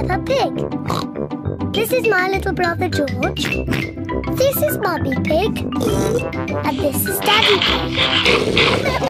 Peppa Pig. This is my little brother George. This is Mummy Pig. And this is Daddy Pig.